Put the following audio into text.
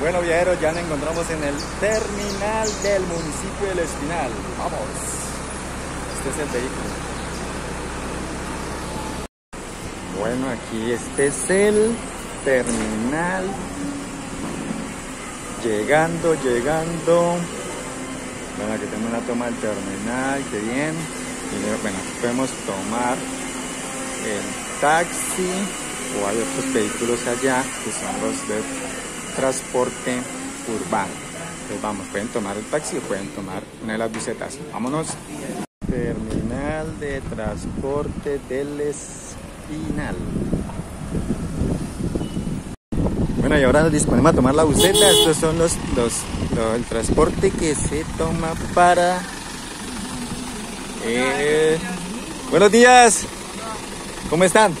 Bueno viajeros, ya nos encontramos en el terminal del municipio del Espinal. Vamos. Este es el vehículo. Bueno, aquí este es el terminal. Llegando, llegando. Bueno, aquí tenemos una toma del terminal, qué bien. Y bueno, podemos tomar el taxi o hay otros vehículos allá que son los de transporte urbano. Entonces vamos, pueden tomar el taxi o pueden tomar una de las busetas. Vámonos. Terminal de transporte del Espinal. Bueno, y ahora nos disponemos a tomar la buseta. Estos son los, los, el transporte que se toma para... Eh, buenos días. ¿Cómo están?